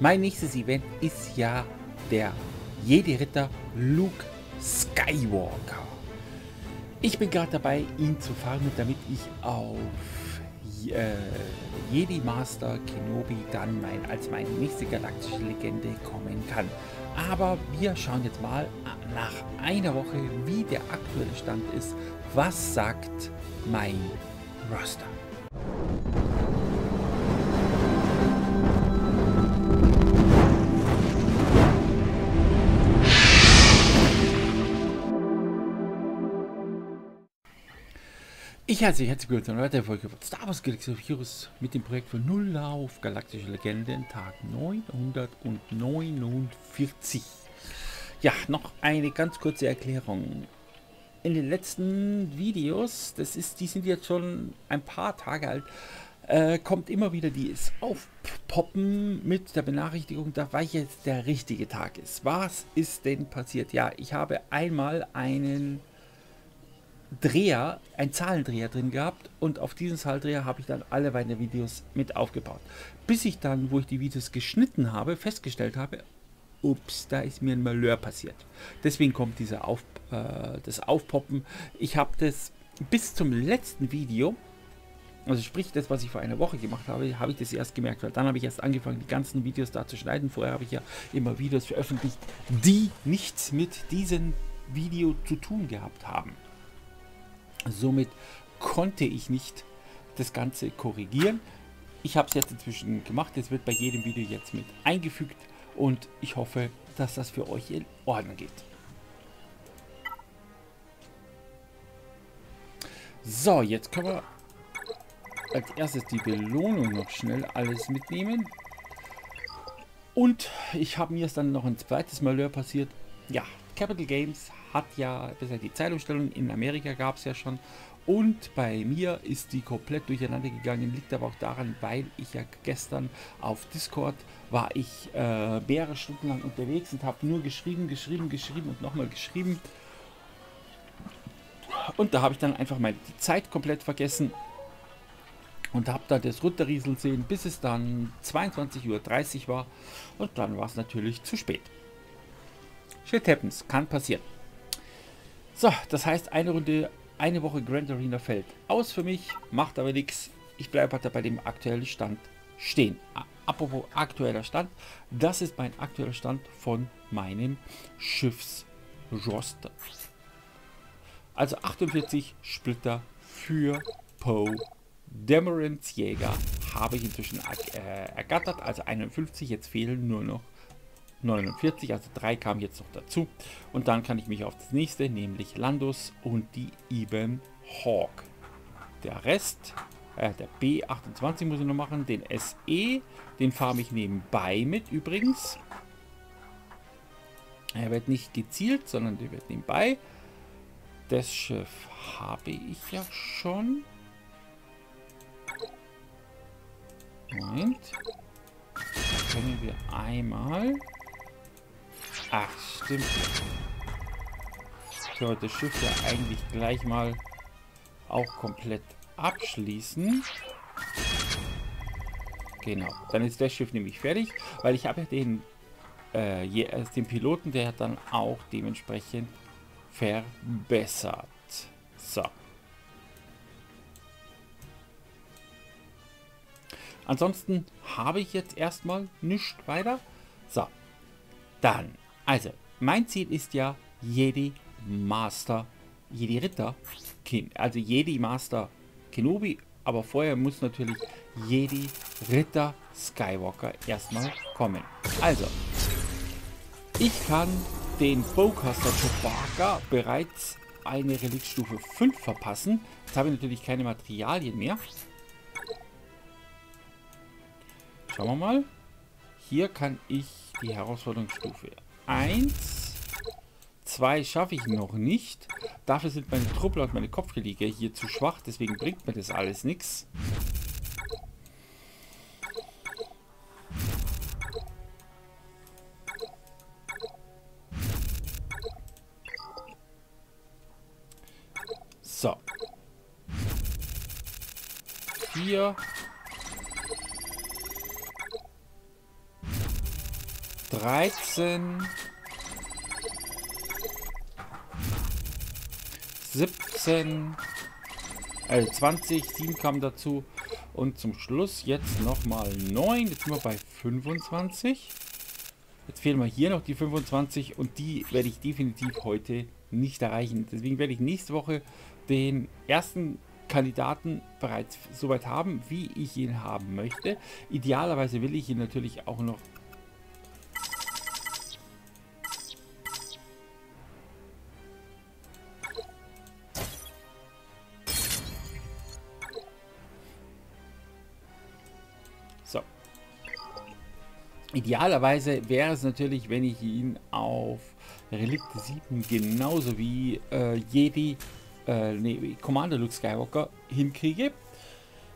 Mein nächstes Event ist ja der Jedi-Ritter Luke Skywalker. Ich bin gerade dabei, ihn zu farmen, damit ich auf äh, Jedi Master Kenobi dann mein, als meine nächste galaktische Legende kommen kann. Aber wir schauen jetzt mal nach einer Woche, wie der aktuelle Stand ist. Was sagt mein Roster? Ich heiße dich herzlich willkommen zu einer weiteren Folge von Star Wars Galaxy of Heroes mit dem Projekt von Null auf Galaktische Legenden, Tag 949. Ja, noch eine ganz kurze Erklärung. In den letzten Videos, das ist, die sind jetzt schon ein paar Tage alt, äh, kommt immer wieder dieses Aufpoppen mit der Benachrichtigung, da weil jetzt der richtige Tag ist. Was ist denn passiert? Ja, ich habe einmal einen Dreher, ein Zahlendreher drin gehabt und auf diesen Zahldreher habe ich dann alle meine Videos mit aufgebaut. Bis ich dann, wo ich die Videos geschnitten habe, festgestellt habe, ups, da ist mir ein Malheur passiert. Deswegen kommt dieser Auf, äh, das Aufpoppen. Ich habe das bis zum letzten Video, also sprich das, was ich vor einer Woche gemacht habe, habe ich das erst gemerkt, weil dann habe ich erst angefangen, die ganzen Videos da zu schneiden. Vorher habe ich ja immer Videos veröffentlicht, die nichts mit diesem Video zu tun gehabt haben. Somit konnte ich nicht das Ganze korrigieren. Ich habe es jetzt inzwischen gemacht. Es wird bei jedem Video jetzt mit eingefügt und ich hoffe, dass das für euch in Ordnung geht. So, jetzt können wir als erstes die Belohnung noch schnell alles mitnehmen. Und ich habe mir es dann noch ein zweites Malheur passiert. Ja, Capital Games hat ja, das die Zeitumstellung in Amerika gab es ja schon. Und bei mir ist die komplett durcheinander gegangen. Liegt aber auch daran, weil ich ja gestern auf Discord war ich äh, mehrere Stunden lang unterwegs und habe nur geschrieben, geschrieben, geschrieben und nochmal geschrieben. Und da habe ich dann einfach mal die Zeit komplett vergessen und habe da das runterrieseln sehen, bis es dann 22.30 Uhr war. Und dann war es natürlich zu spät. Shit happens, kann passieren. So, das heißt, eine Runde, eine Woche Grand Arena fällt aus für mich, macht aber nichts. Ich bleibe halt bei dem aktuellen Stand stehen. Apropos aktueller Stand, das ist mein aktueller Stand von meinem Schiffsroster. Also 48 Splitter für Poe Demerance Jäger habe ich inzwischen äh, ergattert, also 51, jetzt fehlen nur noch 49, also drei kamen jetzt noch dazu. Und dann kann ich mich auf das nächste, nämlich Landus und die Eben Hawk. Der Rest, äh, der B28 muss ich noch machen, den SE, den farme ich nebenbei mit übrigens. Er wird nicht gezielt, sondern der wird nebenbei. Das Schiff habe ich ja schon. Moment. Können wir einmal Ach, stimmt. Ich wollte das Schiff ja eigentlich gleich mal auch komplett abschließen. Genau, dann ist das Schiff nämlich fertig, weil ich habe ja den, äh, also den Piloten, der hat dann auch dementsprechend verbessert. So. Ansonsten habe ich jetzt erstmal nichts weiter. So, dann also, mein Ziel ist ja Jedi Master, Jedi Ritter, also Jedi Master Kenobi, aber vorher muss natürlich Jedi Ritter Skywalker erstmal kommen. Also, ich kann den Bowcaster Chewbacca bereits eine Reliktstufe 5 verpassen. Jetzt habe ich natürlich keine Materialien mehr. Schauen wir mal. Hier kann ich die Herausforderungsstufe 1. 2 schaffe ich noch nicht. Dafür sind meine Truppel und meine Kopfgelege hier zu schwach. Deswegen bringt mir das alles nichts. So. 4. 13, 17, also 20, 7 kam dazu. Und zum Schluss jetzt nochmal 9. Jetzt sind wir bei 25. Jetzt fehlen wir hier noch die 25 und die werde ich definitiv heute nicht erreichen. Deswegen werde ich nächste Woche den ersten Kandidaten bereits soweit haben, wie ich ihn haben möchte. Idealerweise will ich ihn natürlich auch noch Idealerweise wäre es natürlich, wenn ich ihn auf Relikte 7 genauso wie äh, Jedi äh, nee, Commander Luke Skywalker hinkriege.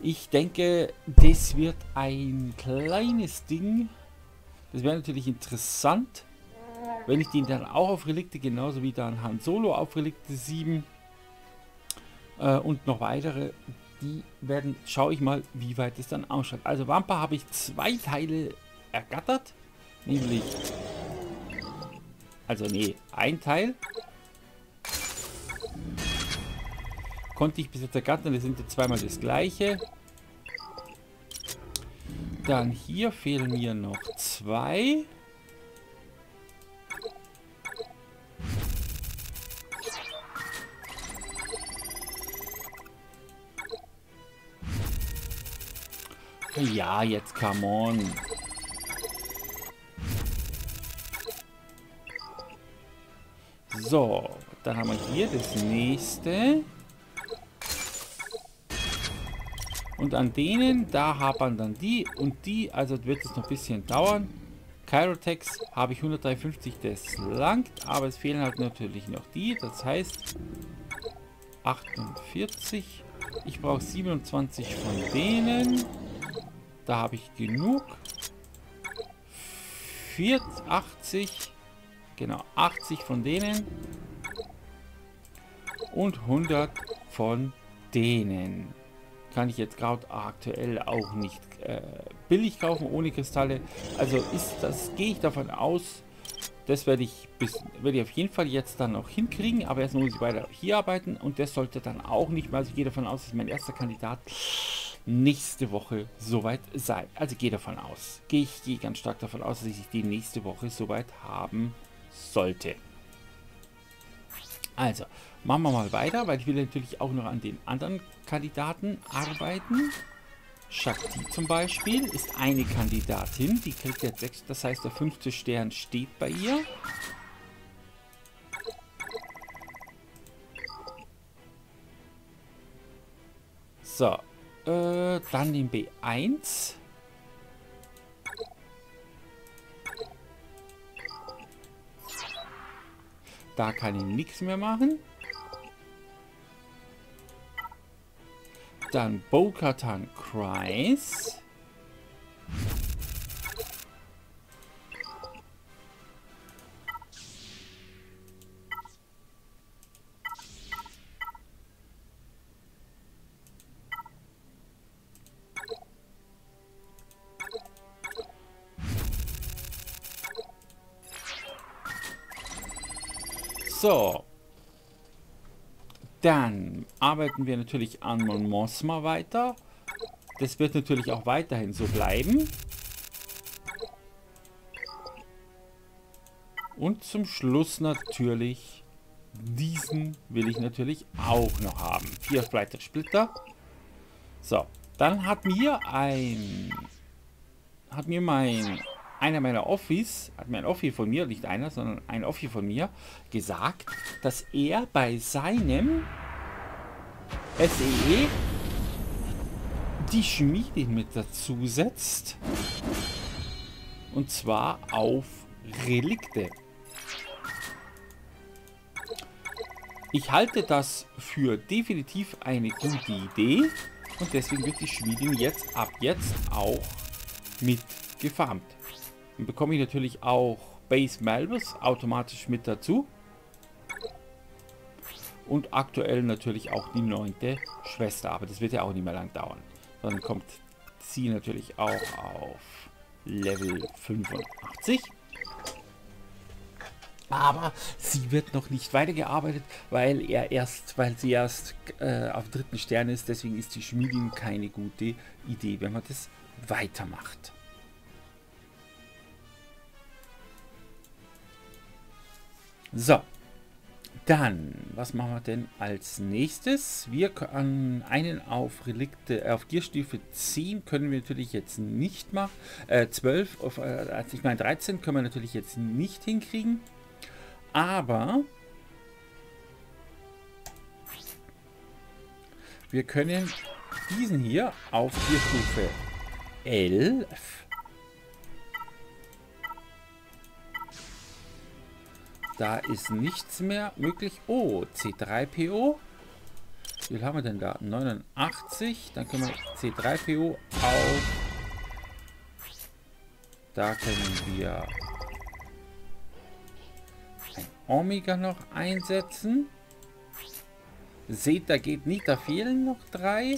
Ich denke, das wird ein kleines Ding. Das wäre natürlich interessant, wenn ich den dann auch auf Relikte, genauso wie dann Han Solo auf Relikte 7 äh, und noch weitere, die werden, schaue ich mal, wie weit es dann ausschaut. Also Wampa habe ich zwei Teile ergattert, nämlich, also nee, ein Teil Konnte ich bis jetzt ergattern, das sind jetzt zweimal das gleiche. Dann hier fehlen mir noch zwei. Ja, jetzt come on. So, dann haben wir hier das nächste. Und an denen, da hapern dann die und die, also wird es noch ein bisschen dauern. Kyrotex habe ich 153, das langt, aber es fehlen halt natürlich noch die. Das heißt 48. Ich brauche 27 von denen. Da habe ich genug. 40, 80. Genau, 80 von denen. Und 100 von denen kann ich jetzt gerade aktuell auch nicht äh, billig kaufen ohne Kristalle. Also ist das, gehe ich davon aus, das werde ich, bis, werde ich auf jeden Fall jetzt dann noch hinkriegen, aber erstmal muss ich weiter hier arbeiten und das sollte dann auch nicht mehr, also ich gehe davon aus, dass mein erster Kandidat nächste Woche soweit sein. Also gehe davon aus, gehe ich gehe ganz stark davon aus, dass ich die nächste Woche soweit haben sollte. Also, machen wir mal weiter, weil ich will natürlich auch noch an den anderen Kandidaten arbeiten. Shakti zum Beispiel ist eine Kandidatin, die kriegt jetzt 6, das heißt der fünfte Stern steht bei ihr. So, äh, dann den B1. Da kann ich nichts mehr machen. Dann Bo-Katan Cries. So. Dann arbeiten wir natürlich an Mon Mothma weiter. Das wird natürlich auch weiterhin so bleiben. Und zum Schluss natürlich diesen will ich natürlich auch noch haben. Vier weitere Splitter. So, dann hat mir ein hat mir mein einer meiner Office, hat mir ein Offi von mir, nicht einer, sondern ein Offi von mir, gesagt, dass er bei seinem SEE e die Schmiede mit dazu setzt. Und zwar auf Relikte. Ich halte das für definitiv eine gute Idee und deswegen wird die Schmiedin jetzt ab jetzt auch mit gefarmt. Dann bekomme ich natürlich auch Base Malbus automatisch mit dazu. Und aktuell natürlich auch die neunte Schwester. Aber das wird ja auch nicht mehr lang dauern. Dann kommt sie natürlich auch auf Level 85. Aber sie wird noch nicht weitergearbeitet, weil er erst, weil sie erst äh, auf dritten Stern ist. Deswegen ist die Schmiedin keine gute Idee, wenn man das weitermacht. So, dann, was machen wir denn als nächstes? Wir können einen auf Relikte, auf Gierstufe 10 können wir natürlich jetzt nicht machen. Äh, 12, auf, äh, also ich meine 13 können wir natürlich jetzt nicht hinkriegen. Aber wir können diesen hier auf Gierstufe 11 Da ist nichts mehr möglich. Oh, C3PO. Wie viel haben wir denn da? 89. Dann können wir C3PO auf... Da können wir ein Omega noch einsetzen. Seht, da geht nicht. Da fehlen noch drei.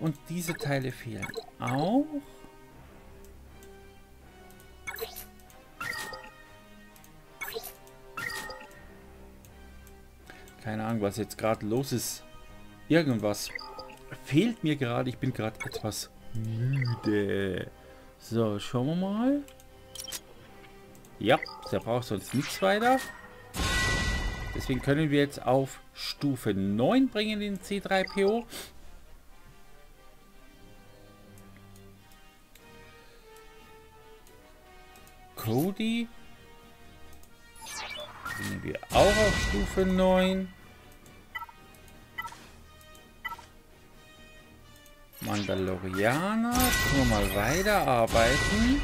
Und diese Teile fehlen auch. Keine Ahnung, was jetzt gerade los ist. Irgendwas fehlt mir gerade. Ich bin gerade etwas müde. So, schauen wir mal. Ja, der braucht sonst nichts weiter. Deswegen können wir jetzt auf Stufe 9 bringen, den C3PO. Cody Bringen wir auch auf Stufe 9. Mandalorianer. Können wir mal weiterarbeiten.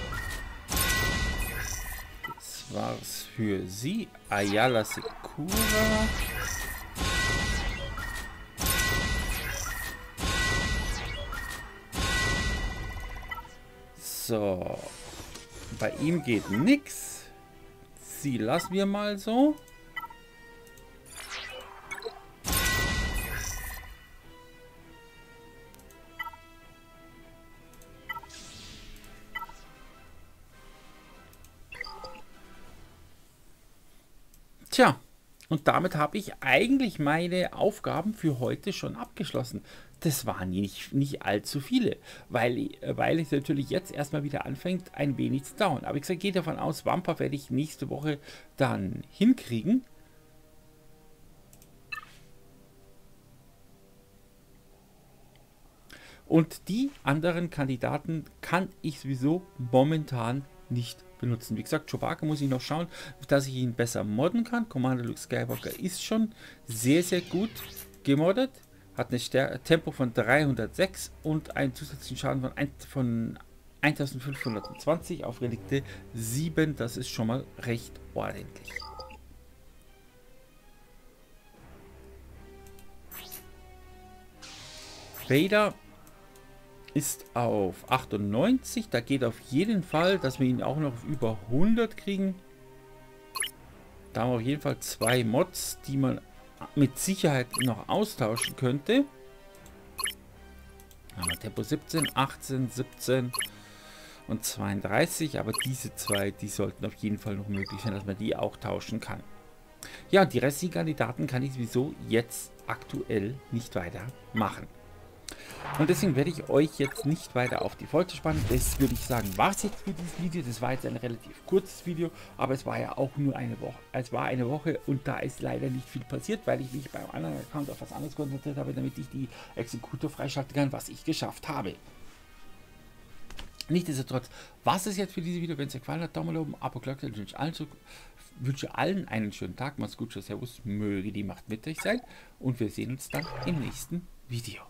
Das war's für sie. Ayala Secura. So. Bei ihm geht nichts sie lassen wir mal so. Tja, und damit habe ich eigentlich meine Aufgaben für heute schon abgeschlossen. Das waren nicht, nicht allzu viele, weil, weil es natürlich jetzt erstmal wieder anfängt, ein wenig zu dauern. Aber ich sage, gehe davon aus, Wampa werde ich nächste Woche dann hinkriegen. Und die anderen Kandidaten kann ich sowieso momentan nicht benutzen. Wie gesagt, Chewbacca muss ich noch schauen, dass ich ihn besser modden kann. Commander Luke Skywalker ist schon sehr, sehr gut gemoddet. Hat ein Tempo von 306 und einen zusätzlichen Schaden von, ein, von 1520 auf Relikte 7. Das ist schon mal recht ordentlich. Vader ist auf 98. Da geht auf jeden Fall, dass wir ihn auch noch über 100 kriegen. Da haben wir auf jeden Fall zwei Mods, die man mit Sicherheit noch austauschen könnte. Aber Tempo 17, 18, 17 und 32. Aber diese zwei, die sollten auf jeden Fall noch möglich sein, dass man die auch tauschen kann. Ja, die restlichen Kandidaten kann ich sowieso jetzt aktuell nicht weiter machen. Und deswegen werde ich euch jetzt nicht weiter auf die Folter spannen. Das würde ich sagen, war es jetzt für dieses Video. Das war jetzt ein relativ kurzes Video, aber es war ja auch nur eine Woche. Es war eine Woche und da ist leider nicht viel passiert, weil ich mich beim anderen Account auf was anderes konzentriert habe, damit ich die Exekutor freischalten kann, was ich geschafft habe. Nichtsdestotrotz, was ist jetzt für dieses Video? Wenn es euch gefallen hat, Daumen oben, Abo, Glocke, wünsche allen, wünsche allen einen schönen Tag. Macht's gut, Servus, möge die Macht mit euch sein und wir sehen uns dann im nächsten Video.